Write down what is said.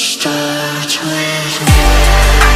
start with me.